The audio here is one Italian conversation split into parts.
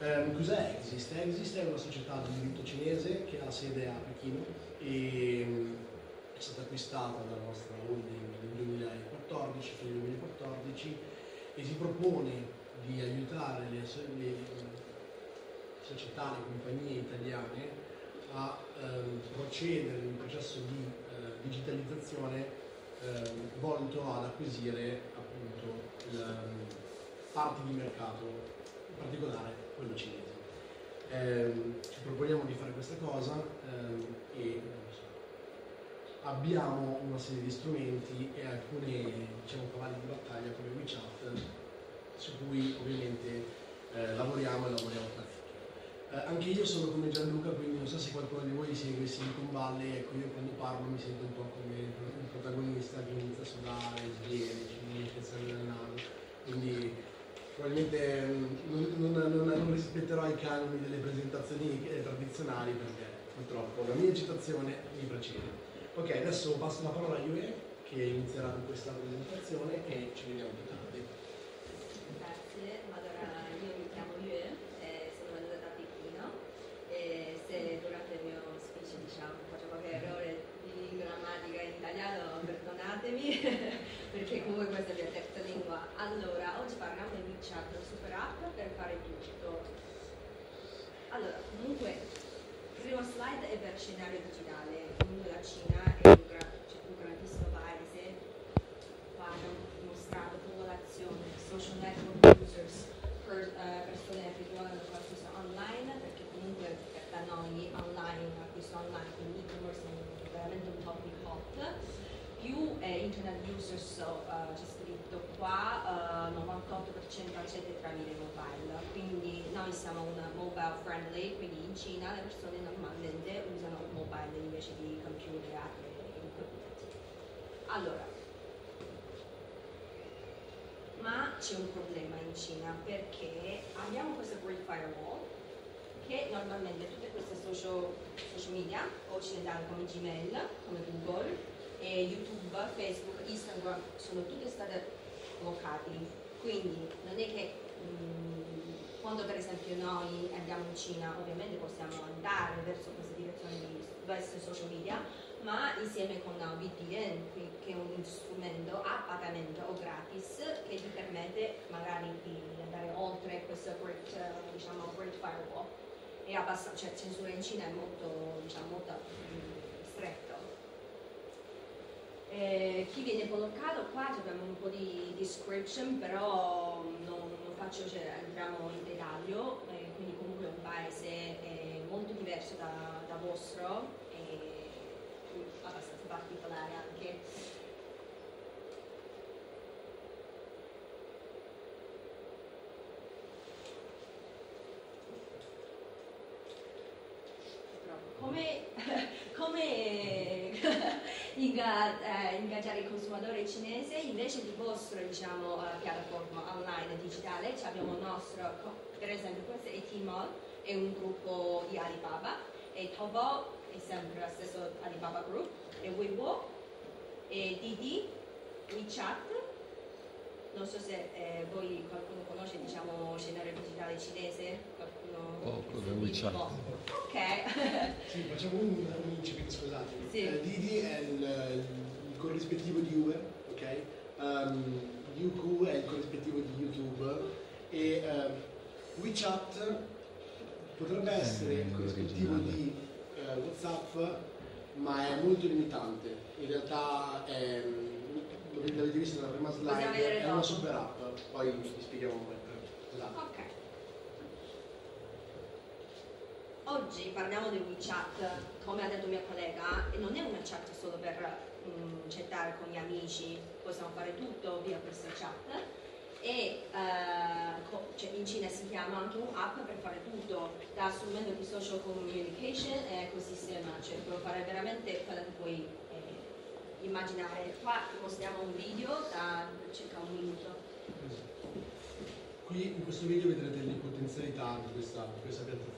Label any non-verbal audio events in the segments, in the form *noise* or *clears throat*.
Um, cos'è Exist? Exist è una società di diritto cinese che ha sede a Pechino e um, è stata acquistata dalla nostra holding nel 2014, fine 2014 e si propone di aiutare le, le società, le compagnie italiane a um, procedere in un processo di uh, digitalizzazione um, volto ad acquisire appunto il, parti di mercato, in particolare quello cinese. Eh, ci proponiamo di fare questa cosa eh, e abbiamo una serie di strumenti e alcuni diciamo, cavalli di battaglia come WeChat su cui ovviamente eh, lavoriamo e lavoriamo parecchio. Eh, anche io sono come Gianluca, quindi non so se qualcuno di voi segue Silicon Valley, ecco io quando parlo mi sento un po' come un protagonista che inizia a sudare, sviene, ci viene nel naso, quindi probabilmente mm, non, non, non, rispetterò i canoni delle presentazioni eh, tradizionali perché purtroppo la mia citazione mi precede. Ok, adesso passo la parola a Yue che inizierà con questa presentazione e ci vediamo più tardi. Grazie, allora io mi chiamo Yue, eh, sono venuta da Pechino e se durante il mio speech diciamo, faccio qualche errore di grammatica in italiano perdonatemi *laughs* perché comunque questa è la mia terza lingua. Allora, oggi parliamo di WeChat, super app per fare tutto. Allora, comunque, il primo slide è per scenario digitale. Comunque la Cina è un, gra- cioè, un grandissimo paese, qua abbiamo dimostrato popolazione, social network users, per, uh, persone che vogliono l'acquisto online, perché comunque da noi online, acquisto online, quindi e-commerce è veramente un topic hot più eh, internet users, so, uh, qua, uh, 98% accede tramite mobile, quindi noi siamo una mobile friendly, quindi in Cina le persone normalmente usano mobile invece di computer e equipment. Allora, ma c'è un problema in Cina perché abbiamo questa Great Firewall che normalmente tutte queste social, social media occidentali come Gmail, come Google, YouTube, Facebook, Instagram sono tutte state bloccate. Quindi non è che mh, mm, quando per esempio noi andiamo in Cina ovviamente possiamo andare verso questa direzione di verso social media, ma insieme con VPN, che è un strumento a pagamento o gratis che ti permette magari di andare oltre questo great, diciamo, great firewall. E cioè censura in Cina è molto, diciamo, molto mh, stretta eh, chi viene collocato qua abbiamo un po' di description, però non, non faccio, cioè, entriamo in dettaglio, eh, quindi comunque è un paese eh, molto diverso da, da vostro e abbastanza particolare anche. Come, come inga, eh, ingaggiare il consumatore cinese, invece di vostra diciamo, uh, piattaforma online digitale abbiamo il nostro, per esempio questo è Tmall, è un gruppo di Alibaba e Taobao è sempre lo stesso Alibaba Group, e Weibo, e Didi, WeChat, non so se eh, voi qualcuno conosce diciamo scenario digitale cinese, poco da WeChat. Ok. *laughs* sì, facciamo un, un incipit, scusate. Sì. Uh, Didi è il, il, corrispettivo di Uber, ok? Um, Youku è il corrispettivo di YouTube e uh, WeChat potrebbe essere il corrispettivo di uh, WhatsApp, ma è molto limitante. In realtà è l'avete visto nella prima slide, è una super app, poi vi spieghiamo un po'. Esatto. Ok. Oggi parliamo di WeChat, come ha detto mia collega, e non è una chat solo per um, chattare con gli amici, possiamo fare tutto via questa chat e uh, cioè in Cina si chiama anche un'app per fare tutto, da strumento di social communication e ecosistema, cioè puoi fare veramente quello che puoi immaginare. Qua mostriamo un video da circa un minuto. Qui in questo video vedrete le potenzialità di questa, di questa piattaforma.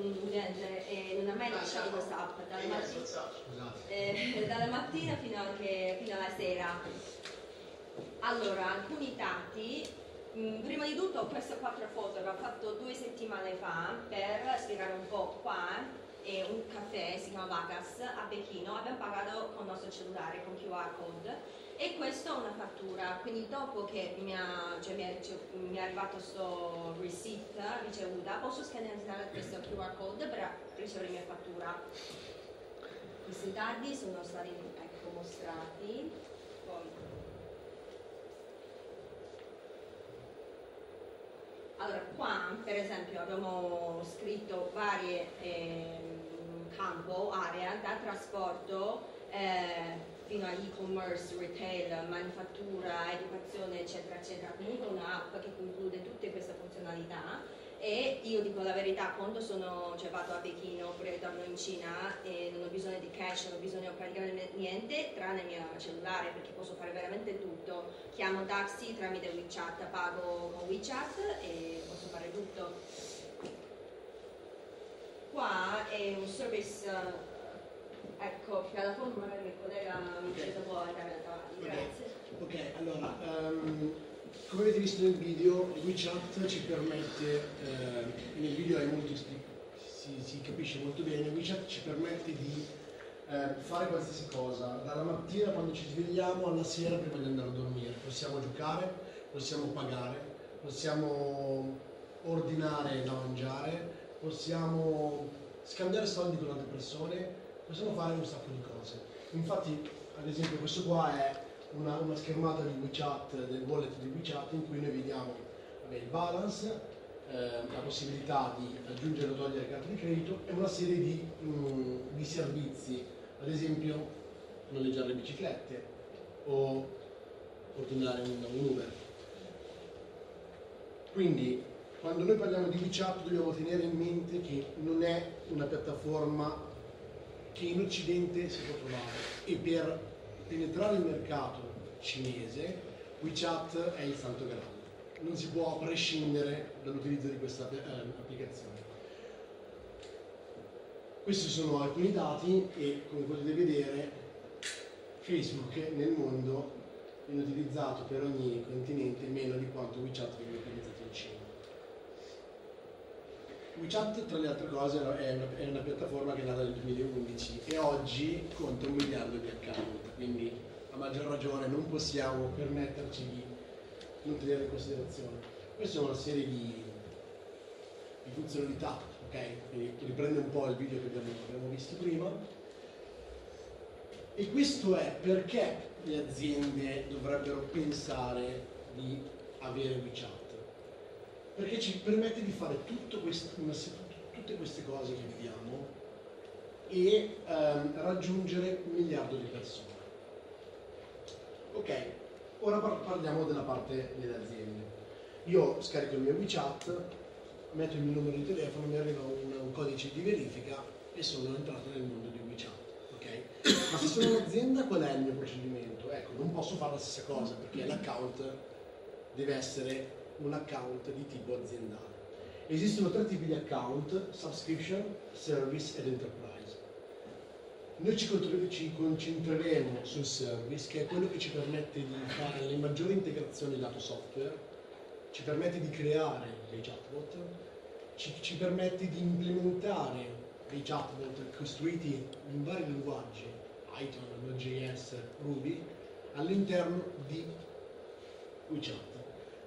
diretto. eh, *laughs* dalla mattina fino, anche, fino alla sera. Allora, alcuni dati, mm, prima di tutto queste quattro foto le ho fatto due settimane fa per spiegare un po' qua è un caffè, si chiama Vacas, a Pechino, abbiamo pagato con il nostro cellulare, con QR code e questa è una fattura, quindi dopo che mi, ha, cioè mi, è, mi è, arrivato questo receipt ricevuta, posso scannerizzare questo QR code per ricevere la mia fattura. Questi dati sono stati ecco, mostrati. Poi. Allora, qua per esempio abbiamo scritto varie eh, campo, area da trasporto eh, fino a e-commerce, retail, manifattura, educazione, eccetera, eccetera. Comunque un'app che conclude tutte queste funzionalità e io dico la verità, quando sono, cioè vado a Pechino oppure torno in Cina e non ho bisogno di cash, non ho bisogno di praticamente niente tranne il mio cellulare perché posso fare veramente tutto. Chiamo taxi tramite WeChat, pago con WeChat e posso fare tutto. Qua è un service, ecco, piattaforma magari il collega mi okay. può andare avanti, grazie. Ok, allora... Um come avete visto nel video, WeChat ci permette, eh, nel video è molto, si, si, capisce molto bene, WeChat ci permette di eh, fare qualsiasi cosa, dalla mattina quando ci svegliamo alla sera prima di andare a dormire. Possiamo giocare, possiamo pagare, possiamo ordinare da mangiare, possiamo scambiare soldi con altre persone, possiamo fare un sacco di cose. Infatti, ad esempio, questo qua è una, una, schermata di WeChat, del wallet di WeChat in cui noi vediamo vabbè, il balance, eh, la possibilità di aggiungere o togliere carte di credito e una serie di, um, di servizi, ad esempio noleggiare le biciclette o ordinare un, un Uber. Quindi quando noi parliamo di WeChat dobbiamo tenere in mente che non è una piattaforma che in Occidente si può trovare e per penetrare il mercato cinese, WeChat è il santo grado. Non si può prescindere dall'utilizzo di questa eh, applicazione. Questi sono alcuni dati e come potete vedere Facebook nel mondo viene utilizzato per ogni continente meno di quanto WeChat viene utilizzato in Cina. WeChat, tra le altre cose, è una, è una piattaforma che è nata nel 2011 e oggi conta un miliardo di account, quindi a maggior ragione non possiamo permetterci di non tenere in considerazione. Questa è una serie di, di funzionalità, ok? Quindi riprende un po' il video che abbiamo, abbiamo visto prima. E questo è perché le aziende dovrebbero pensare di avere WeChat perché ci permette di fare questa, tutte queste cose che vediamo e ehm, raggiungere un miliardo di persone. Ok, ora parliamo della parte delle aziende. Io scarico il mio WeChat, metto il mio numero di telefono, mi arriva un, un codice di verifica e sono entrato nel mondo di WeChat. Okay? Ma se sono un'azienda qual è il mio procedimento? Ecco, non posso fare la stessa cosa perché l'account deve essere un account di tipo aziendale. Esistono tre tipi di account, subscription, service ed enterprise. Noi ci, concentreremo sul service, che è quello che ci permette di fare le maggiori integrazioni lato software, ci permette di creare dei chatbot, ci, ci permette di implementare dei chatbot costruiti in vari linguaggi, Python, Node.js, Ruby, all'interno di WeChat.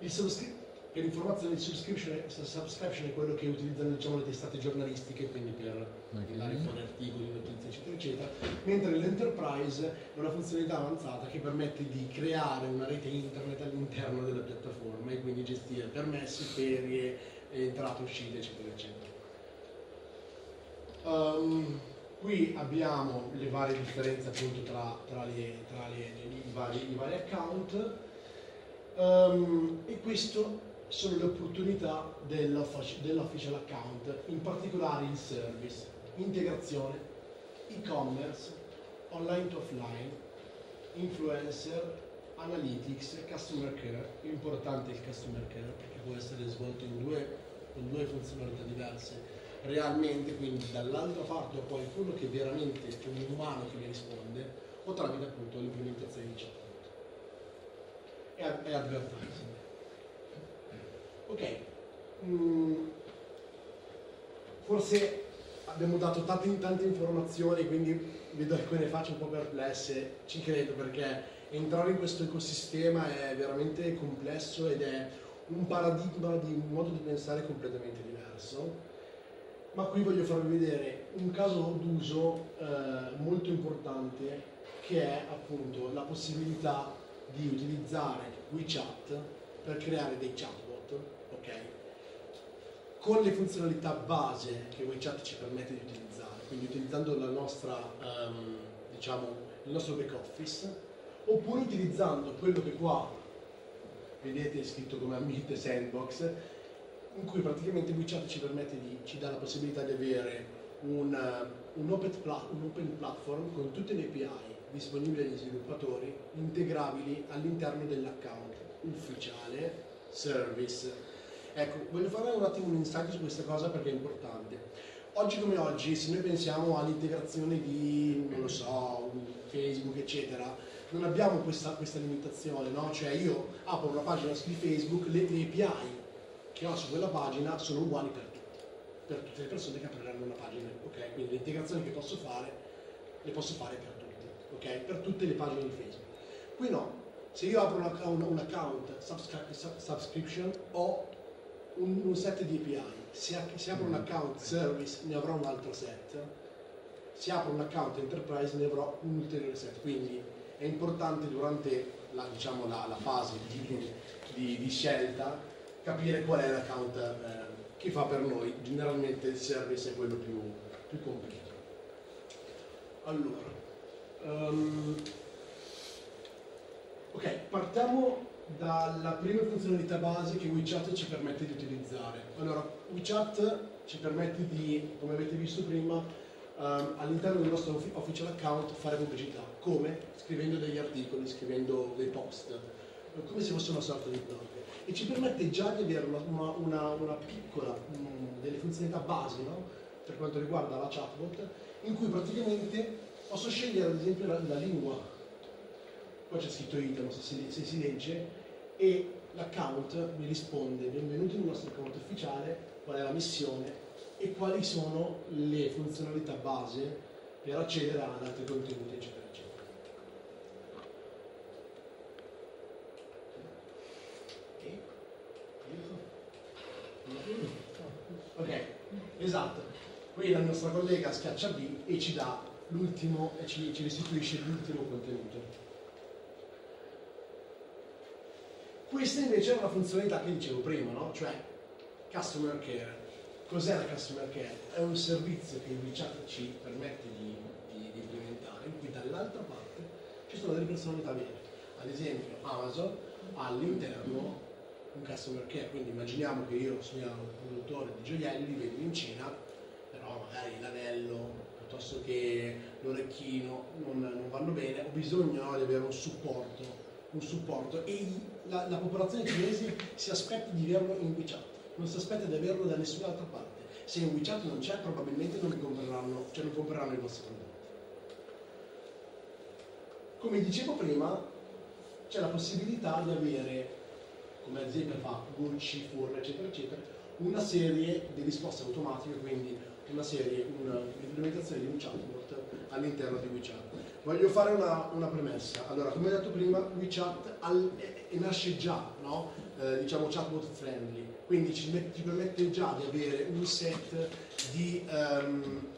Il, subscri- per informazioni il subscription, subscription è quello che utilizzano diciamo, le testate giornalistiche, quindi per mandare fuori articoli, notizie, eccetera, eccetera, mentre l'enterprise è una funzionalità avanzata che permette di creare una rete internet all'interno della piattaforma e quindi di gestire permessi, ferie, entrate, uscite, eccetera, eccetera. Um, qui abbiamo le varie differenze appunto tra, tra, le, tra le, i, vari, i, vari, account. Um, e questo sono le opportunità dell'official account, in particolare il service, integrazione, e-commerce, online to offline, influencer, analytics, customer care, importante il customer care perché può essere svolto in due, con due funzionalità diverse realmente, quindi dall'altra parte ho qualcuno che veramente è un umano che mi risponde o tramite appunto l'implementazione di chatbot e, e advertising. Ok, mm, forse abbiamo dato tante, tante informazioni, quindi vedo alcune facce un po' perplesse, ci credo perché entrare in questo ecosistema è veramente complesso ed è un paradigma di un modo di pensare completamente diverso. Ma qui voglio farvi vedere un caso d'uso eh, molto importante che è appunto la possibilità di utilizzare WeChat per creare dei chatbot, ok? Con le funzionalità base che WeChat ci permette di utilizzare, quindi utilizzando nostra, um, diciamo, il nostro back office, oppure utilizzando quello che qua vedete scritto come Meet Sandbox, in cui praticamente WeChat ci di, ci dà la possibilità di avere un, un, open, un open platform con tutte le API disponibili agli sviluppatori, integrabili all'interno dell'account ufficiale, service. Ecco, voglio fare un attimo un insight su questa cosa perché è importante. Oggi come oggi, se noi pensiamo all'integrazione di, non lo so, Facebook, eccetera, non abbiamo questa, questa limitazione, no? Cioè io apro una pagina di Facebook, le, API che ho su quella pagina sono uguali per tutti, per tutte le persone che apriranno una pagina, ok? Quindi le integrazioni che posso fare, le posso fare per tutti, ok? Per tutte le pagine di Facebook. Qui no, se io apro un account, un account subscription ho un, un, set di API, se, se apro un mm. account service ne avrò un altro set, se apro un account enterprise ne avrò un ulteriore set, quindi è importante durante la, diciamo, la, la fase di, di, di, scelta capire qual è l'account eh, che fa per noi, generalmente il service è quello più, più completo. Allora, um, Ok, partiamo dalla prima funzionalità base che WeChat ci permette di utilizzare. Allora, WeChat ci permette di, come avete visto prima, um, all'interno del nostro official account fare pubblicità. Come? Scrivendo degli articoli, scrivendo dei post, come se fosse una sorta di blog. E ci permette già di avere una, una, una piccola, um, delle funzionalità base, no? per quanto riguarda la chatbot, in cui praticamente posso scegliere ad esempio la, la lingua poi c'è scritto Italy, se si, se si legge, e l'account mi risponde benvenuti nel nostro account ufficiale, qual è la missione e quali sono le funzionalità base per accedere ad altri contenuti, eccetera. Ok, esatto. Qui la nostra collega schiaccia B e ci dà l'ultimo ci, ci restituisce l'ultimo contenuto. Questa invece è una funzionalità che dicevo prima, no? cioè customer care. Cos'è la customer care? È un servizio che WeChat ci permette di, di, di implementare, in cui dall'altra parte ci sono delle personalità vere. Ad esempio Amazon ha all'interno un customer care, quindi immaginiamo che io sia un produttore di gioielli, vedo in Cina, però magari l'anello piuttosto che l'orecchino non, non vanno bene, ho bisogno no, di avere un supporto, un supporto e la, la, popolazione cinese si aspetta di averlo in WeChat, non si aspetta di averlo da nessun'altra parte. Se in WeChat non c'è, probabilmente non compreranno, cioè non compreranno i vostri prodotti. Come dicevo prima, c'è la possibilità di avere, come ad fa Gucci, Furla, eccetera, eccetera, una serie di risposte automatiche, quindi una serie, un'implementazione di un chatbot all'interno di WeChat. Voglio fare una, una, premessa. Allora, come detto prima, WeChat al, e nasce già, no? eh, diciamo chatbot friendly, quindi ci, met, ci, permette già di avere un set di, um,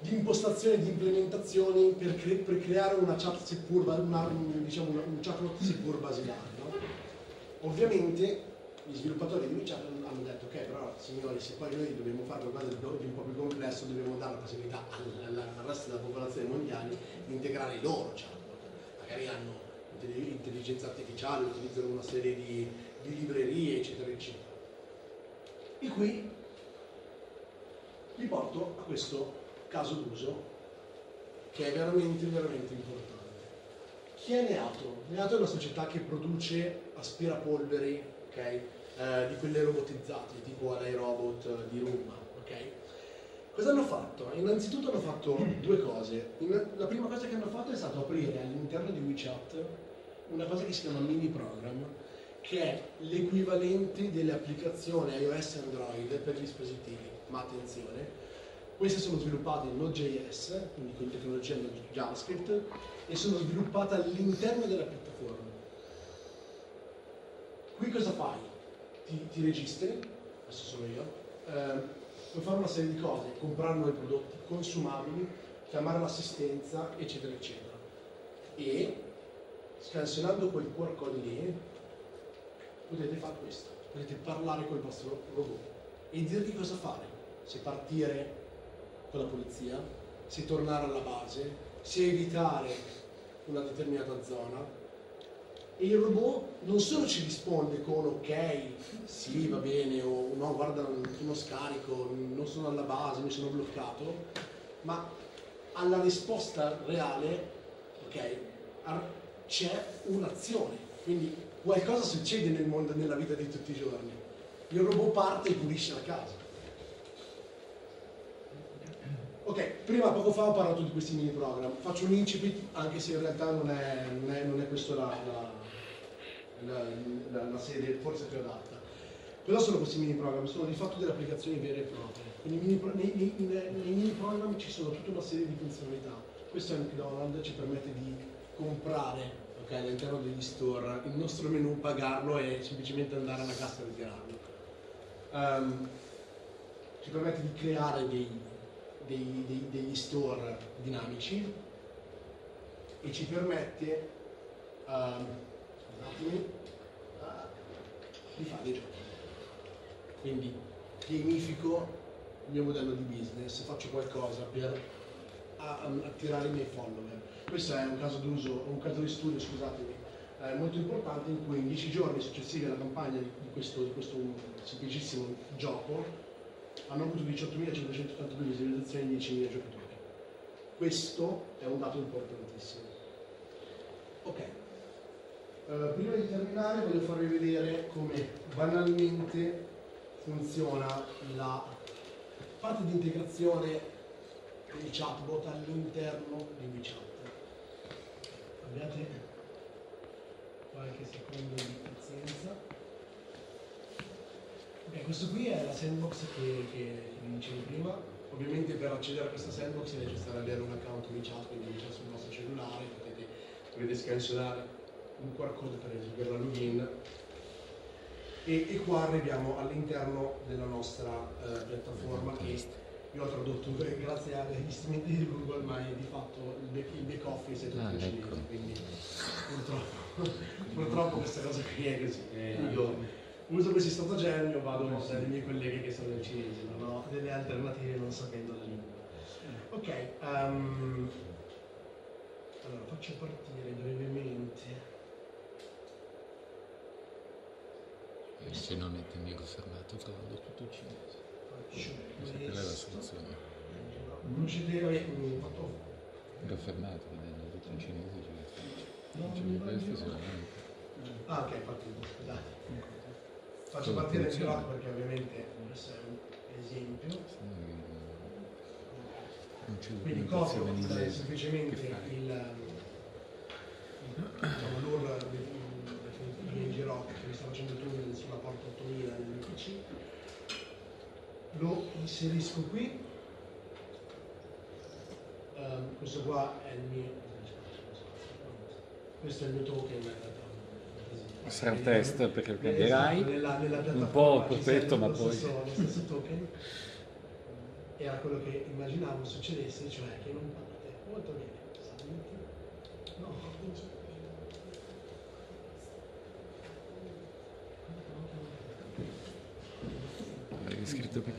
di impostazioni, di implementazioni per, cre per, creare una chat seppur, una, un, diciamo un chatbot seppur basilare. No? Ovviamente gli sviluppatori di WeChat hanno detto ok però signori se poi noi dobbiamo fare qualcosa di un po' più complesso dobbiamo dare la possibilità al, resto della popolazione mondiale di integrare loro chatbot magari hanno intelligenza artificiale utilizzano una serie di, di librerie eccetera eccetera e qui vi porto a questo caso d'uso che è veramente veramente importante chi è Neato? Neato è una società che produce aspirapolveri okay? Eh, di quelle robotizzate, tipo LA Robot eh, di Roma. Okay? Cosa hanno fatto? Innanzitutto hanno fatto *clears throat* due cose. La prima cosa che hanno fatto è stato aprire all'interno di WeChat una cosa che si chiama mini program, che è l'equivalente delle applicazioni iOS e Android per gli dispositivi. Ma attenzione, queste sono sviluppate in Node.js, quindi con tecnologia JavaScript, e sono sviluppate all'interno della piattaforma. Qui cosa fai? Ti, ti registri, adesso sono io, eh, puoi fare una serie di cose, comprare nuovi prodotti consumabili, chiamare l'assistenza, eccetera, eccetera. E scansionando quel QR code lì, potete fare questo, potete parlare col vostro robot e dirgli cosa fare, se partire con la polizia, se tornare alla base, se evitare una determinata zona, e il robot non solo ci risponde con ok, sì, va bene, o no, guarda, uno scarico, non sono alla base, mi sono bloccato, ma alla risposta reale, ok, c'è un'azione, quindi qualcosa succede nel mondo, nella vita di tutti i giorni. Il robot parte e pulisce la casa. Ok, prima poco fa ho parlato di questi mini program, faccio un incipit anche se in realtà non è, non è, non è questa la, la la, la, la sede forse più adatta. Cosa sono questi mini program? Sono di fatto delle applicazioni vere e proprie. Quindi nei, nei, nei, nei, mini program ci sono tutta una serie di funzionalità. Questo è McDonald's, ci permette di comprare okay, all'interno degli store il nostro menu, pagarlo e semplicemente andare alla cassa e ritirarlo. Um, ci permette di creare dei, dei, dei, degli store dinamici e ci permette um, di fare dei giochi. Quindi gamifico il mio modello di business, faccio qualcosa per attirare i miei follower. Questo è un caso d'uso, un caso di studio, scusatemi, eh, molto importante in cui in dieci giorni successivi alla campagna di, di, questo, di questo, semplicissimo gioco hanno avuto 18.582 visualizzazioni e 10.000 giocatori. Questo è un dato importantissimo. Ok, Uh, prima di terminare voglio farvi vedere come banalmente funziona la parte di integrazione dei chatbot all'interno di WeChat. Abbiate qualche secondo di pazienza. Ok, questo qui è la sandbox che, che vi dicevo prima. Ovviamente per accedere a questa sandbox è necessario avere un account WeChat, quindi WeChat sul vostro cellulare, potete, potete scansionare un QR code per, per la login e, e, qua arriviamo all'interno della nostra eh, piattaforma che io ho tradotto grazie agli strumenti di Google ma è di fatto il back, il back office è tutto ah, cinese ecco. quindi purtroppo, *laughs* purtroppo, questa cosa qui è così. Eh, io uso questi stratagemmi o vado dai miei colleghi che sono cinesi non ho delle alternative non sapendo la lingua. Ok um, allora faccio partire brevemente se non è nemico fermato, trovando tutto il cinese. Quella è la soluzione. Non ci deve L'ho fermato vedendo tutto in cinese ce Non c'è più questo sicuramente. Ah ok, partito, scusate. Faccio partire il blog perché ovviamente questo è un esempio. Non c'è Quindi copio semplicemente il, il, diciamo, l'URL in Giroc che mi sta facendo il tunnel sulla porta 8000 nel PC, lo inserisco qui, um, questo qua è il mio, questo è il mio token sarà un test perché cambierai? Nella, nella un po' protetto ma poi stesso, lo stesso token. Era quello che immaginavo succedesse cioè che non parte. Molto bene no scritto qui.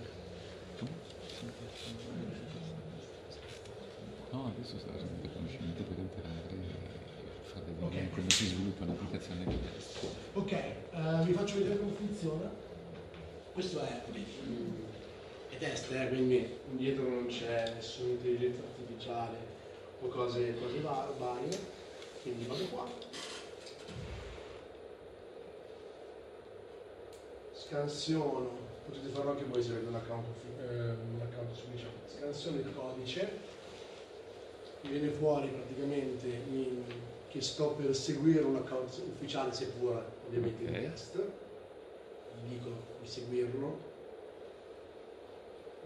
No, adesso sto facendo il conoscimento per entrare e far vedere Ok. come si sviluppa un'applicazione con test. Ok, eh, vi faccio vedere come funziona. Questo è, è test, eh, quindi dietro non c'è nessuna intelligenza artificiale o cose, cose va- varie. Quindi vado qua. Scansiono, potete farlo anche voi se avete un account, eh, un account su diciamo. Scansiono il codice, mi viene fuori praticamente mi- che sto per seguire un account ufficiale seppur ovviamente in Ok. test. Vi dico di seguirlo.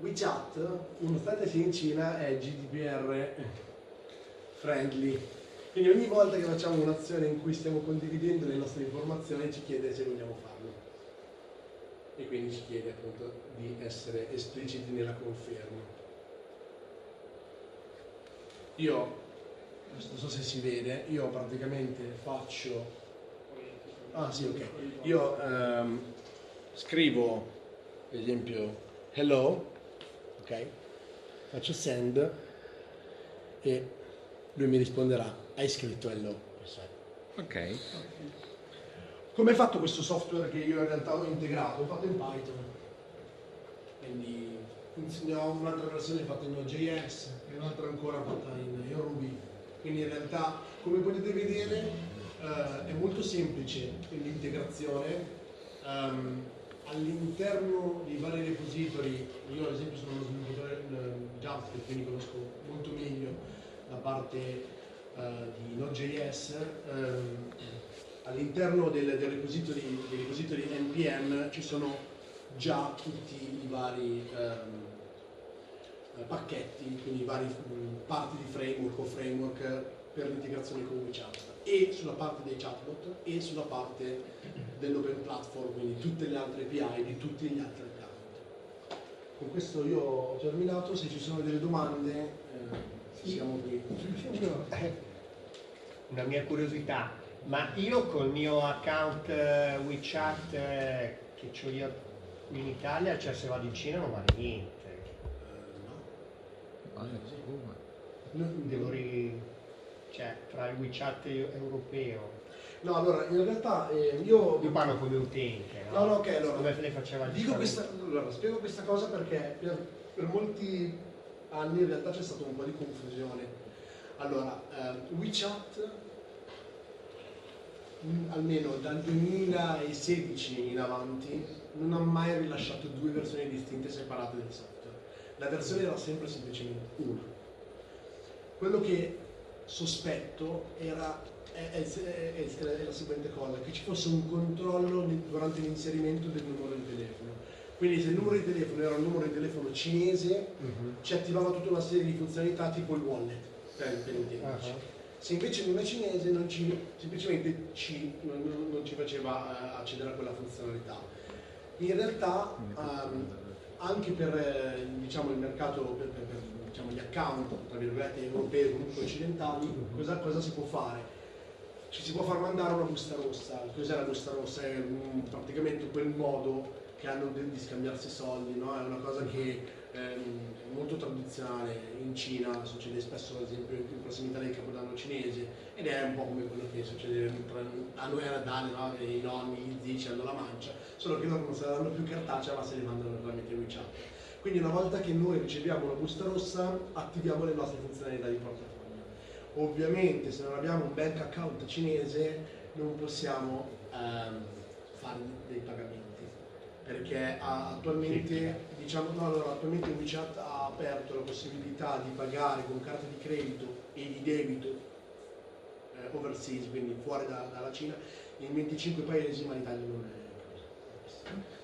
WeChat nonostante sia in Cina è GDPR friendly. Quindi ogni volta che facciamo un'azione in cui stiamo condividendo le nostre informazioni ci chiede se vogliamo farlo e quindi ci chiede appunto di essere espliciti nella conferma io non so se si vede, io praticamente faccio... Ah sì, ok. Io ehm, scrivo, per esempio, hello, ok? Faccio send e lui mi risponderà, hai scritto hello. Perfetto. Ok. Come è fatto questo software che io in realtà ho integrato? L'ho fatto in Python. Quindi ho un'altra versione fatta in Node.js e un'altra ancora fatta in, in Ruby. Quindi in realtà, come potete vedere, eh, è molto semplice l'integrazione. Ehm, all'interno dei vari repository, io ad esempio sono uno sviluppatore JavaScript, quindi conosco molto meglio la parte eh, di Node.js. ehm, all'interno del, del repository, dei repository NPM ci sono già tutti i vari ehm, eh, pacchetti, quindi vari mh, parti di framework o framework per l'integrazione con WeChat e sulla parte dei chatbot e sulla parte dell'open platform, quindi tutte le altre API di tutti gli altri account. Con questo io ho terminato, se ci sono delle domande eh, siamo qui. Una mia curiosità, ma io col mio account eh, WeChat eh, che ho io qui in Italia, cioè se vado in Cina non vale niente. Eh, no. Devo ri... cioè tra il WeChat eu- europeo. No, allora in realtà eh, io Io parlo come utente, no? No, no, ok, allora. Come lei faceva Dico questa, allora, spiego questa cosa perché per, per molti anni in realtà c'è stata un po' di confusione. Allora, eh, WeChat, almeno dal 2016 in avanti, non ha mai rilasciato due versioni distinte separate del software. La versione era sempre semplicemente una. Quello che sospetto era è, è- è- è- la seguente cosa, che ci fosse un controllo durante l'inserimento del numero di telefono. Quindi se il numero di telefono era un numero di telefono cinese, Mhm. ci attivava tutta una serie di funzionalità tipo il wallet, per, intenderci. Ah, Se invece non è cinese, non ci- semplicemente ci- non, non- non ci faceva eh, accedere a quella funzionalità. In realtà, ehm, anche per eh, diciamo, il mercato, per, per- per, diciamo, gli account, tra virgolette, europei o comunque occidentali, cosa, cosa si può fare? Ci si può far mandare una busta rossa. Cos'è la busta rossa? È mm, praticamente quel modo che hanno di, di scambiarsi soldi, no? È una cosa che ehm, molto tradizionale in Cina, succede spesso ad esempio in prossimità del Capodanno cinese ed è un po' come quello che succede a noi a Natale, no? I nonni, gli zii ci hanno la mancia, solo che loro non se la danno più cartacea ma se le mandano tramite WeChat. Quindi una volta che noi riceviamo una busta rossa attiviamo le nostre funzionalità di portafoglio. Ovviamente se non abbiamo un bank account cinese non possiamo ehm, fare dei pagamenti perché ha- attualmente, diciamo, no, allora, attualmente WeChat ha aperto la possibilità di pagare con carte di credito e di debito eh, overseas, quindi fuori da- dalla Cina, in 25 paesi, ma l'Italia non è.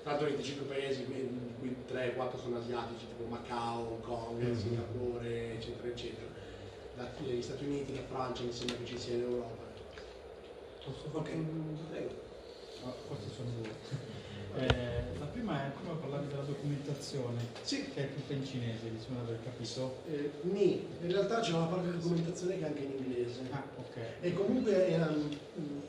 Tra l'altro 25 paesi, di cui 3-4 sono asiatici, tipo Macao, Hong Kong, Mhm. Singapore, eccetera, eccetera. Da- gli Stati Uniti, la Francia, mi sembra che ci sia in Europa. Posso fare un... prego. Ah, forse sono due. Eh, la prima è come parlavi della documentazione, Sì, che è tutta in cinese, mi sembra di aver capito. eh, ni, in realtà c'è una parte di documentazione che è anche in inglese. Ah, ok. E comunque ehm,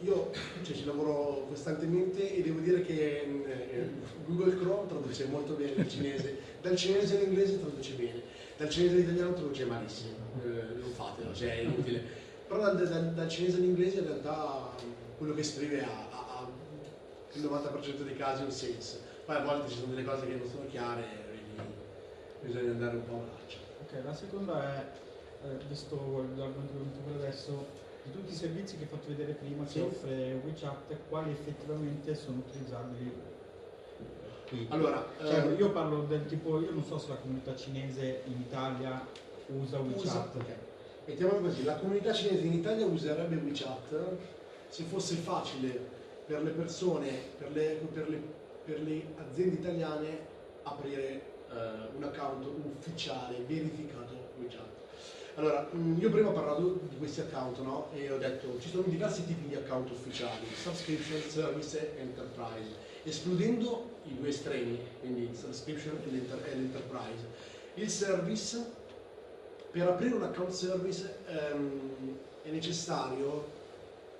io cioè, ci lavoro costantemente e devo dire che mm, eh, Google Chrome traduce molto bene il cinese, dal cinese all'inglese traduce bene, dal cinese all'italiano traduce malissimo, eh, non fatelo, cioè è inutile. Però dal, dal, dal cinese all'inglese in realtà quello che scrive ha il 90% dei casi un senso. Poi a volte ci sono delle cose che non sono chiare, quindi bisogna andare un po' a braccia. Ok, la seconda è, eh, visto l'argomento che ho per adesso, di tutti i servizi che hai fatto vedere prima Sì. che offre WeChat, quali effettivamente sono utilizzabili qui? Allora, Cioè, ehm, io parlo del tipo, io non so se la comunità cinese in Italia usa WeChat. usa, ok. Mettiamolo così, la comunità cinese in Italia userebbe WeChat se fosse facile per le persone, per le, per le- per le aziende italiane aprire eh, un account ufficiale, verificato WeChat. Allora, mh, io prima ho parlato di questi account, no? E ho detto ci sono diversi tipi di account ufficiali, subscription, service e enterprise, escludendo i due estremi, quindi subscription e e l'enterprise. Il service per aprire un account service ehm, è necessario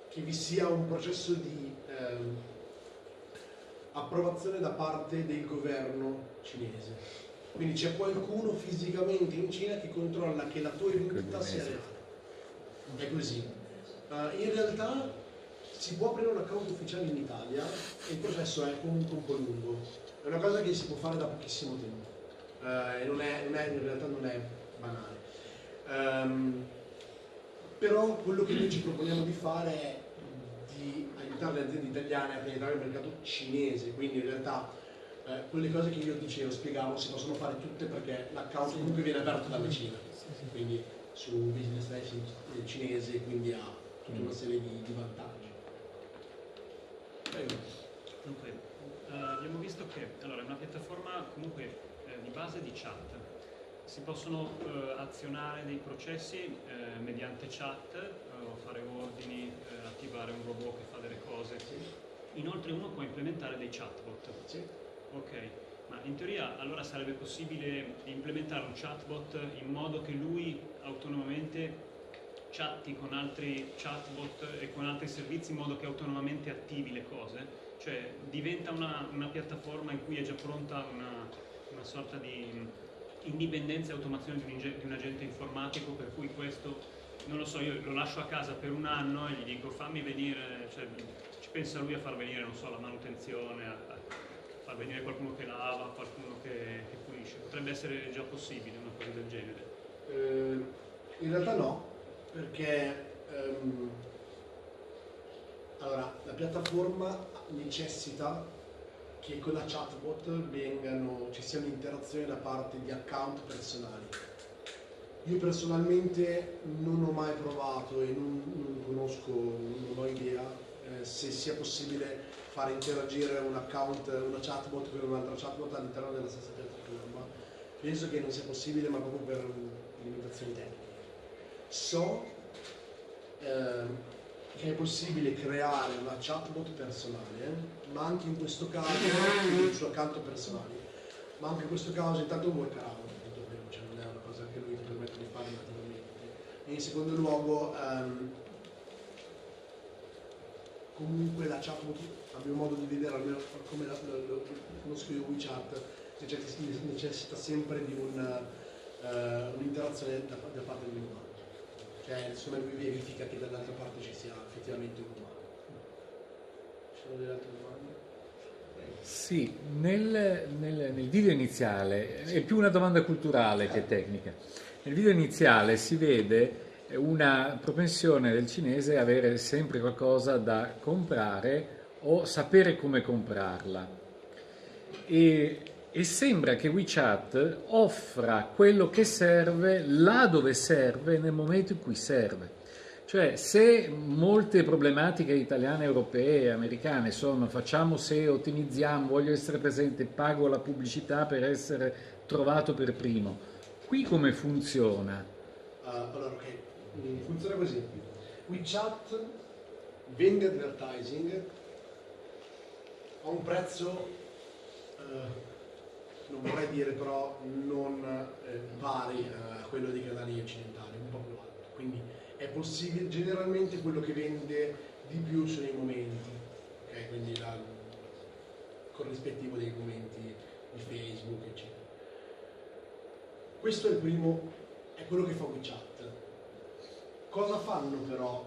che vi sia un processo di ehm, approvazione da parte del governo cinese. Quindi c'è qualcuno fisicamente in Cina che controlla che la tua identità sia reale. È così. Eh, in realtà si può aprire un account ufficiale in Italia e il processo è comunque un po' lungo. È una cosa che si può fare da pochissimo tempo. Eh, e non è- non è- in realtà non è banale. Ehm, però quello che noi ci proponiamo di fare è di aiutare le aziende italiane a penetrare il mercato cinese, quindi in realtà eh, quelle cose che io dicevo, spiegavo, si possono fare tutte perché l'account comunque viene aperto dalla Cina, quindi su un business license eh, cinese, quindi ha tutta una serie di, di vantaggi. Prego. Dunque, eh, abbiamo visto che allora, è una piattaforma comunque eh, di base di chat. Si possono eh, azionare dei processi eh, mediante chat, eh, fare ordini, eh, attivare un robot che fa delle cose. Inoltre uno può implementare dei chatbot. Sì. Ok, ma in teoria allora sarebbe possibile implementare un chatbot in modo che lui autonomamente chatti con altri chatbot e con altri servizi in modo che autonomamente attivi le cose? Cioè diventa una, una piattaforma in cui è già pronta una, una sorta di indipendenza e automazione di un, di un agente informatico per cui questo, non lo so, io lo lascio a casa per un anno e gli dico fammi venire, cioè, ci pensa lui a far venire, so, la manutenzione, a far venire qualcuno che lava, qualcuno che, che pulisce. Potrebbe essere già possibile una cosa del genere. Eh, in realtà no, perché ehm, allora, la piattaforma necessita che con la chatbot vengano, ci sia un'interazione da parte di account personali. Io personalmente non ho mai provato e non, non conosco, non ho idea eh, se sia possibile fare interagire un account, una chatbot con un'altra chatbot all'interno della stessa piattaforma. Penso che non sia possibile, ma proprio per limitazioni tecniche. So ehm, che è possibile creare una chatbot personale, ma anche in questo caso il account personale, ma anche in questo caso intanto un workaround, detto prima, cioè non è una cosa che lui ti permette di fare nativamente. E in secondo luogo ehm, comunque la chatbot, a modo di vedere, almeno come la, lo, lo, io WeChat, necessita, necessita sempre di un, eh, un'interazione da, da parte dell'umano. Cioè, insomma, lui verifica che dall'altra parte ci sia effettivamente un umano. Ci sono delle altre domande? Sì, nel, nel- nel video iniziale, è più una domanda culturale che tecnica, nel video iniziale si vede una propensione del cinese a avere sempre qualcosa da comprare o sapere come comprarla. E, e sembra che WeChat offra quello che serve là dove serve nel momento in cui serve. Cioè, se molte problematiche italiane, europee, americane sono facciamo se ottimizziamo, voglio essere presente, pago la pubblicità per essere trovato per primo, qui come funziona? Uh, allora, ok, Mm, funziona così. WeChat vende advertising a un prezzo, eh, non vorrei dire però, non eh, pari a quello dei canali occidentali, un po' più alto. Quindi è possibile, generalmente quello che vende di più sono i momenti, ok? Quindi la, corrispettivo dei commenti di Facebook, eccetera. Questo è il primo, è quello che fa WeChat. Cosa fanno però,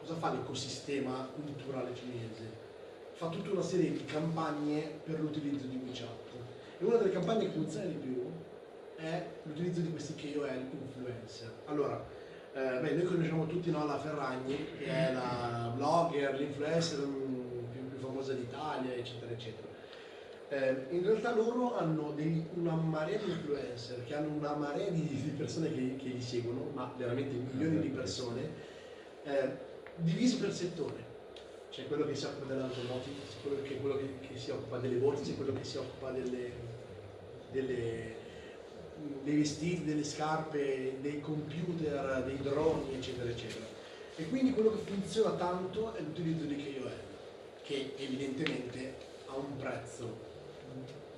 cosa fa l'ecosistema culturale cinese? Fa tutta una serie di campagne per l'utilizzo di WeChat. E una delle campagne che funziona di più è l'utilizzo di questi KOL influencer. Allora, eh, beh, noi conosciamo tutti no, la Ferragni, che è la blogger, l'influencer mm, più, più famosa d'Italia, eccetera, eccetera. Eh, in realtà loro hanno dei, una marea di influencer, che hanno una marea di, di persone che, che, li seguono, ma veramente milioni di persone, eh, divisi per settore. C'è quello che si occupa dell'automotive, quello che, quello che, che si occupa delle borse, quello che si occupa delle, delle dei vestiti, delle scarpe, dei computer, dei droni, eccetera, eccetera. E quindi quello che funziona tanto è l'utilizzo di KOL, che evidentemente ha un prezzo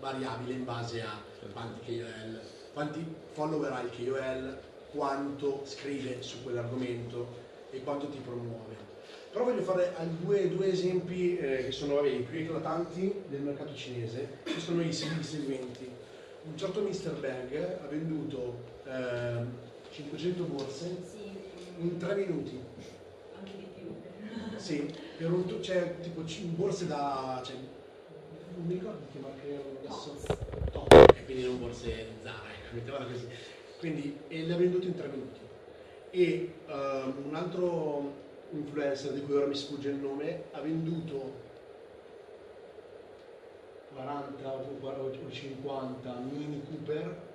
variabile in base a quanti KOL, quanti follower ha il KOL, quanto scrive su quell'argomento e quanto ti promuove. Però voglio fare due, due esempi eh, che sono vabbè, i più eclatanti del mercato cinese, che sono i seguenti un certo Mr. Bag ha venduto eh, 500 borse Sì, in 3 minuti. anche di più. Sì, per un cioè tipo borse da. Cioè, non mi ricordo che marca erano adesso. Top. E quindi non borse Zara, ecco, mettevala così. Quindi e le ha vendute in 3 minuti. E ehm, un altro influencer di cui ora mi sfugge il nome ha venduto 40 o 50 Mini Cooper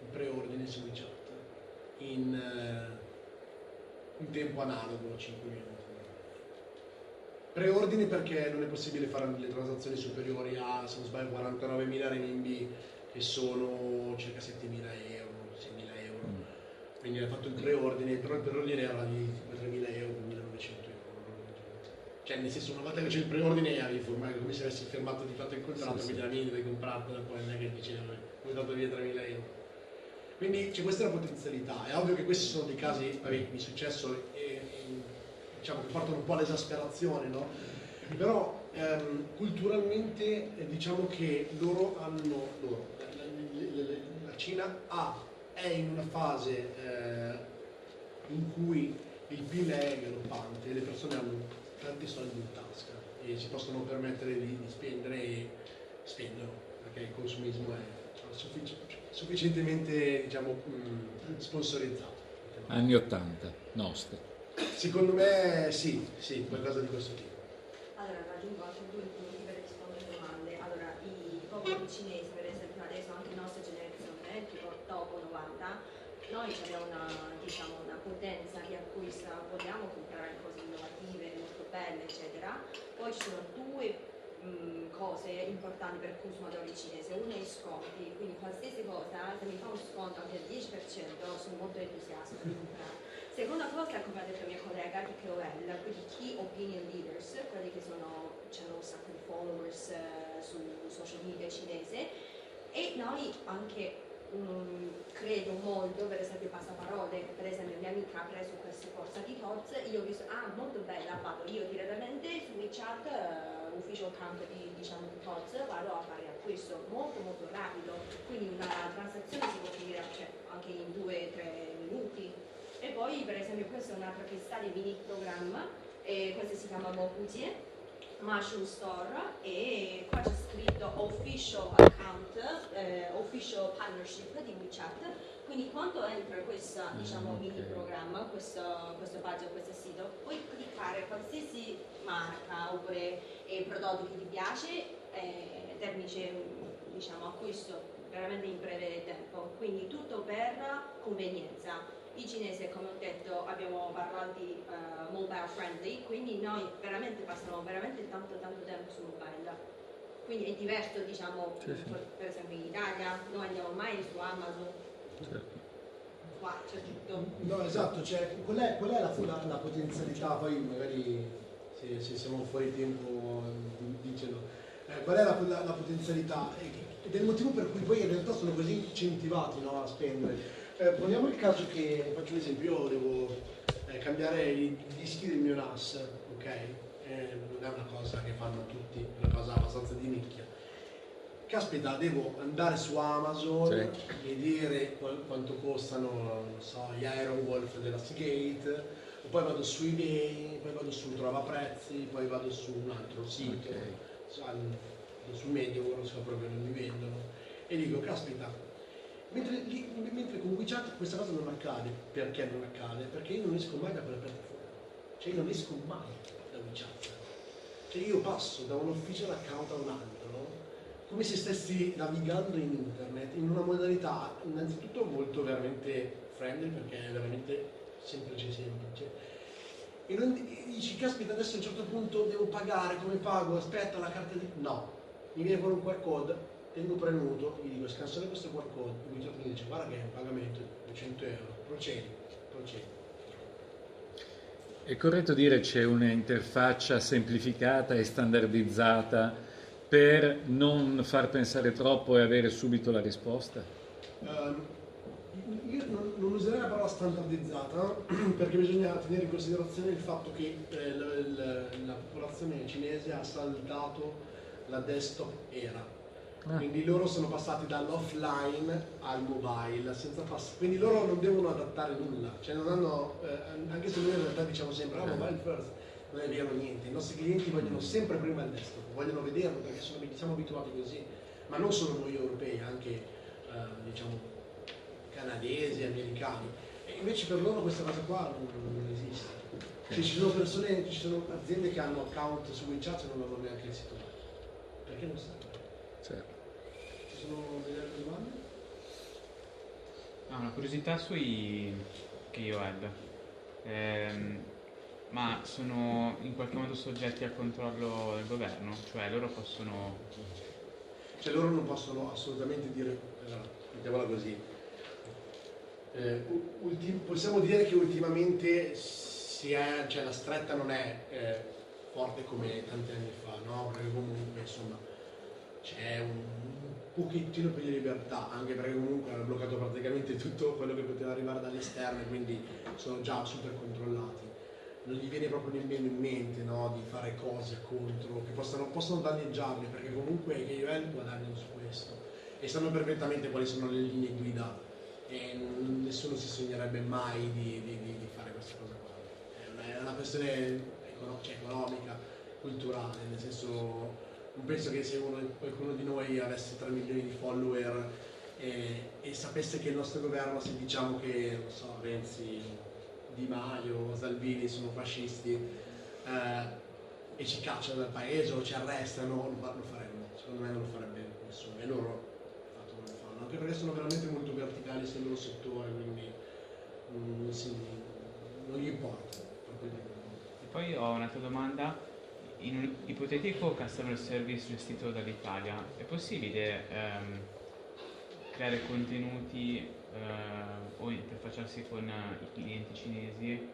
in preordine su WeChat in, eh, in tempo analogo 5 minuti. Preordine perché non è possibile fare le transazioni superiori a, se non sbaglio, 49.000 renminbi che sono circa 7.000 euro, 6.000 euro. Quindi ha fatto il preordine, però il preordine era di 3.000 euro, 1.900 euro. Cioè, nel senso, una volta che c'è il preordine, avevi firmato come se avessi firmato di fatto il contratto, Sì, quindi sì. la mini devi comprartela, poi non è che diceva, ho dato via 3.000 euro. Quindi c'è questa è la potenzialità. È ovvio che questi sono dei casi, vabbè, di successo e, diciamo, che portano un po' all'esasperazione, no? Però ehm, culturalmente eh, diciamo che loro hanno, loro, la, la- Cina ha, è in una fase eh, in cui il PIL è galoppante le persone hanno tanti soldi in tasca e si possono permettere di, di spendere e spendono, perché il consumismo è suffici- sufficientemente diciamo, mh, sponsorizzato. Anni 80, nostri. Secondo me sì, sì, qualcosa di questo tipo. Allora, raggiungo anche due punti per rispondere alle domande. Allora, i popoli cinesi, per esempio, adesso anche la nostra generazione, tipo dopo 90, noi abbiamo una, diciamo, una potenza di acquisto, vogliamo comprare cose innovative, molto belle, eccetera. Poi ci sono due cose importanti per il consumatore cinese. Una è i sconti, quindi qualsiasi cosa, se mi fa un sconto anche del 10%, sono molto entusiasta di comprare. Seconda cosa, come ha detto mia collega, di KOL, quindi Key Opinion Leaders, quelli che sono, hanno un sacco di followers eh, su social media cinese e noi anche mm, credo molto, per esempio passaparole, per esempio mia amica ha preso questa corsa di TOTS, io ho visto, ah molto bella, vado io direttamente su WeChat, eh, ufficial account di, diciamo, di TOTS, vado a fare acquisto molto molto rapido, quindi una transazione si può finire cioè, anche in 2-3 minuti. E poi per esempio questa è un'altra pista di mini programma, e questo si chiama Mokutie, Mushroom Store e qua c'è scritto official account, eh, official partnership di WeChat, quindi quando entra questo diciamo, Mm, ok. mini programma, questo, questo pagina, questo sito, puoi cliccare qualsiasi marca oppure eh, prodotto che ti piace e termice diciamo, acquisto veramente in breve tempo, quindi tutto per convenienza. I cinesi, come ho detto, abbiamo parlato di eh, mobile friendly, quindi noi veramente passiamo veramente tanto tanto tempo su mobile. Quindi è diverso, diciamo, Sì, sì. per- esempio in Italia, noi andiamo mai su Amazon, Certo. qua c'è tutto. No, esatto, cioè, qual è, qual è la, la- la potenzialità, poi magari se, se siamo fuori tempo dicelo, Eh, qual è la, la- la potenzialità ed è il motivo per cui poi in realtà sono così incentivati no, a spendere. Eh, poniamo il caso che, faccio un esempio, io devo eh, cambiare i dischi del mio NAS, ok? Eh, non è una cosa che fanno tutti, è una cosa abbastanza di nicchia. caspita, devo andare su Amazon, Sì. vedere qual- quanto costano, non so, gli Iron Wolf della Seagate, poi vado su eBay, poi vado su Trova Prezzi, poi vado su un altro sito, Ok. su- su MediaWorld, scopro che non mi vendono, e dico, caspita, mentre, mentre con WeChat questa cosa non accade, perché non accade? Perché io non esco mai da quella piattaforma, cioè io non esco mai da WeChat. Cioè io passo da un official account a un altro, come se stessi navigando in internet in una modalità innanzitutto molto veramente friendly perché è veramente semplice semplice. E non dici, caspita, adesso a un certo punto devo pagare, come pago? Aspetta la carta di... No, mi viene fuori un QR code, tengo premuto, gli dico scansare questo e lui mi dice guarda che è un pagamento di 100 euro, procedi, procedi. È corretto dire c'è un'interfaccia semplificata e standardizzata per non far pensare troppo e avere subito la risposta? Ehm, io non, non userei la parola standardizzata *clears throat* perché bisogna tenere in considerazione il fatto che eh, la, la- la popolazione cinese ha saltato la desktop era. Ah. Quindi loro sono passati dall'offline al mobile, quindi loro non devono adattare nulla, cioè non hanno, eh, anche se noi in realtà diciamo sempre ah, mobile first, non è vero niente, i nostri clienti vogliono sempre prima il desktop, vogliono vederlo perché sono, siamo abituati così, ma non solo noi europei, anche eh, diciamo canadesi, americani, e invece per loro questa cosa qua non, non esiste. Cioè, ci sono persone, ci sono aziende che hanno account su WeChat e non hanno neanche il sito web. Perché non sanno? Certo. Ci sono delle altre domande? Ah, una curiosità sui keyword. Ehm, ma sono in qualche modo soggetti al controllo del governo? Cioè loro possono... Cioè loro non possono assolutamente dire, allora, mettiamola così, Eh, ultim- possiamo dire che ultimamente è, cioè la stretta non è eh, forte come tanti anni fa, no? Perché comunque insomma c'è un pochettino più di libertà, anche perché comunque hanno bloccato praticamente tutto quello che poteva arrivare dall'esterno e quindi sono già super controllati. Non gli viene proprio nemmeno in mente no, di fare cose contro, che possano, possono danneggiarli, perché comunque i KOL guadagnano su questo e sanno perfettamente quali sono le linee guida e nessuno si sognerebbe mai di, di- di- fare questa cosa qua. È una, questione cioè, economica, culturale, nel senso non penso che se uno- qualcuno di noi avesse 3 milioni di follower e, e sapesse che il nostro governo, se diciamo che so, Renzi, Di Maio, Salvini sono fascisti eh, e ci cacciano dal paese o ci arrestano, lo, fa- lo faremmo, secondo me non lo farebbe nessuno e loro infatti non lo fanno, anche perché sono veramente molto verticali sul loro settore, quindi non, si- non gli importa. E poi ho un'altra domanda. In un ipotetico customer service gestito dall'Italia, è possibile ehm, creare contenuti eh, o interfacciarsi con eh, i clienti cinesi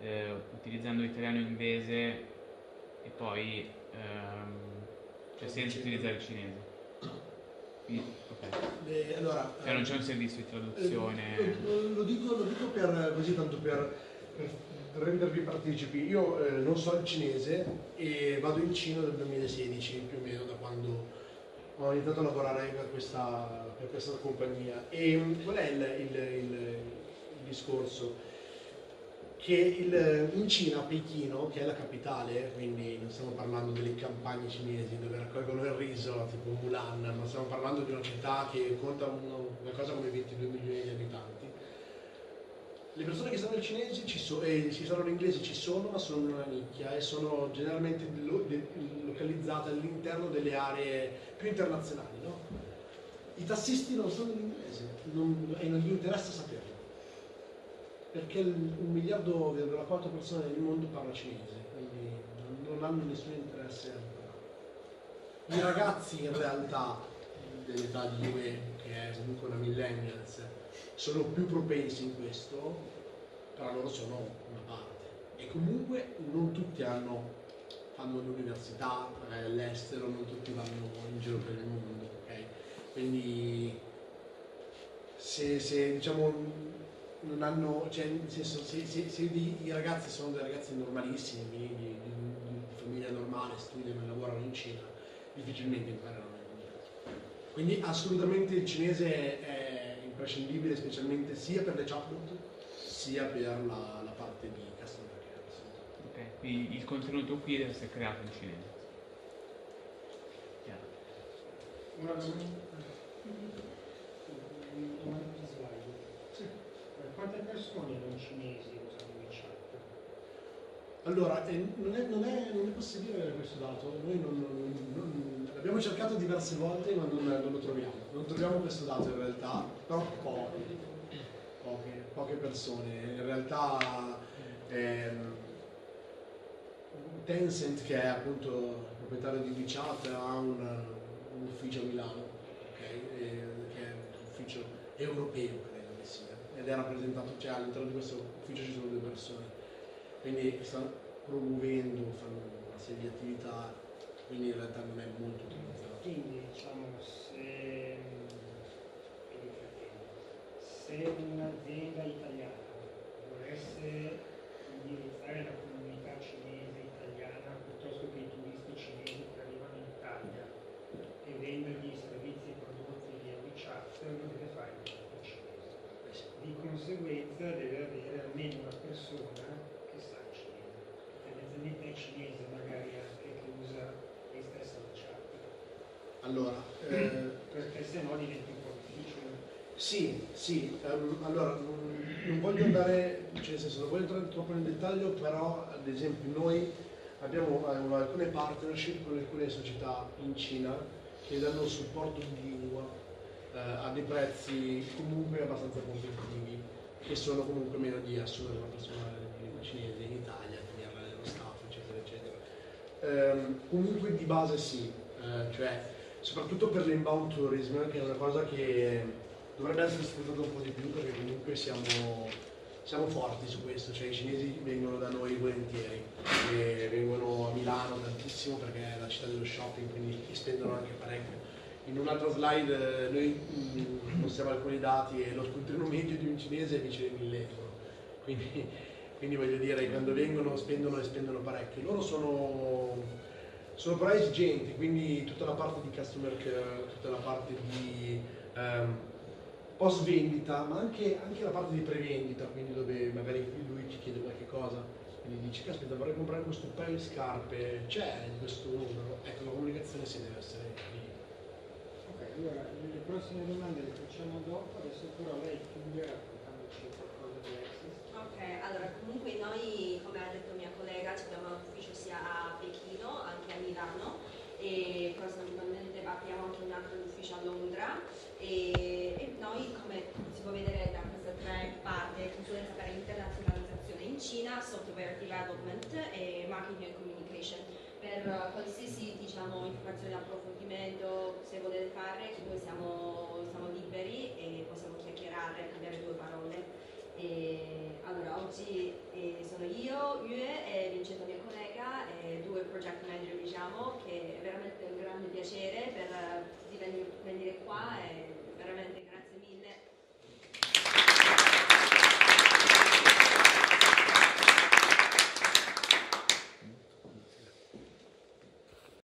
eh, utilizzando italiano e inglese e poi ehm, cioè senza utilizzare il cinese? Quindi, ok. Le- allora, Cioè non c'è un servizio di traduzione. Eh, Lo, lo dico, lo dico per, così tanto per, per rendervi partecipi. Io eh, non so il cinese e vado in Cina dal 2016 più o meno, da quando ho iniziato a lavorare per questa, per questa compagnia. E mm, qual è il, il- il- il discorso? Che in Cina, Pechino, che è la capitale, quindi non stiamo parlando delle campagne cinesi dove raccolgono il riso, tipo Mulan, ma stiamo parlando di una città che conta uno- una cosa come 22 milioni di abitanti. Le persone che sanno il cinese ci so- e ci sanno l'inglese ci sono, ma sono una nicchia e sono generalmente lo- de- localizzate all'interno delle aree più internazionali. no? I tassisti non sanno l'inglese non- e non gli interessa saperlo perché un miliardo virgola quattro persone nel mondo parla cinese, quindi non- non hanno nessun interesse a imparare. I ragazzi in realtà dell'età di UE, che comunque una millennials, sono più propensi in questo, però loro sono una parte. E comunque non tutti hanno, fanno l'università magari all'estero, non tutti vanno in giro per il mondo, ok? Quindi se, se, diciamo non hanno, cioè nel senso se, se- se i, ragazzi sono dei ragazzi normalissimi, di, di- di- famiglia normale, studiano e lavorano in Cina, difficilmente l'inglese. Quindi assolutamente il cinese è imprescindibile, specialmente sia per le chatbot sia per la, la parte di customer care. Ok, quindi il contenuto qui deve essere creato in cinese. Chiaro. Una domanda. Una slide. Eh, Quante persone non cinesi? Allora, eh, non, è, non è- non è possibile avere questo dato, noi non, l'abbiamo cercato diverse volte ma non, lo troviamo, non troviamo questo dato in realtà, però poche, poche, poche persone, in realtà ehm, Tencent che è appunto proprietario di WeChat ha un, un ufficio a Milano, ok? E- che è un ufficio europeo credo che sia, ed è rappresentato, cioè all'interno di questo ufficio ci sono due persone quindi stanno promuovendo, fanno una serie di attività, quindi in realtà non è molto utilizzato. Quindi diciamo se, se un'azienda italiana volesse indirizzare la comunità cinese italiana piuttosto che i turisti cinesi che arrivano in Italia e vendergli i servizi e prodotti via WeChat, lo deve fare in lingua cinese. Di conseguenza deve avere almeno una persona che sa il cinese. Tendenzialmente è cinese magari anche che usa le stesse WeChat. Allora, eh, Perché se no diventa un po' difficile. Sì, sì, ehm, allora non, non voglio andare, cioè nel senso non voglio entrare troppo nel dettaglio, però ad esempio noi abbiamo eh, alcune partnership con alcune società in Cina che danno supporto di lingua eh, a dei prezzi comunque abbastanza competitivi che sono comunque meno di assumere una persona cinese in Italia, tenerla nello staff, eccetera, eccetera. Ehm, comunque di base sì, eh, cioè soprattutto per l'inbound tourism, che è una cosa che dovrebbe essere sfruttata un po' di più perché comunque siamo, siamo forti su questo, cioè i cinesi vengono da noi volentieri, e vengono a Milano tantissimo perché è la città dello shopping, quindi spendono anche parecchio. In un'altra slide eh, noi mh, mostriamo alcuni dati e lo scrutinio medio di un cinese è vicino ai 1000 euro, quindi, quindi voglio dire quando vengono spendono e spendono parecchio. Loro sono sono però esigenti, quindi tutta la parte di customer care, tutta la parte di ehm, post vendita, ma anche, anche la parte di prevendita, quindi dove magari lui ti chiede qualche cosa, quindi dici, caspita vorrei comprare questo paio di scarpe, c'è questo numero, ecco la comunicazione si deve essere lì. Ok, allora le prossime domande le facciamo dopo, adesso però lei chiude raccontandoci qualcosa di Access. Ok, allora comunque noi, come ha detto mia collega, abbiamo un ufficio sia a Pechino, anche a Milano e prossimamente apriamo anche un altro ufficio a Londra e, e noi, come si può vedere da queste tre parti, consulenza per internazionalizzazione in Cina, software development e marketing and communication. Per qualsiasi diciamo, informazione approfondimento, se volete fare, noi siamo, siamo liberi e possiamo chiacchierare, cambiare due parole. E, allora, oggi eh, sono io, Yue e Vincenzo mio collega, e due project manager diciamo, che è veramente un grande piacere per eh, venire, qua e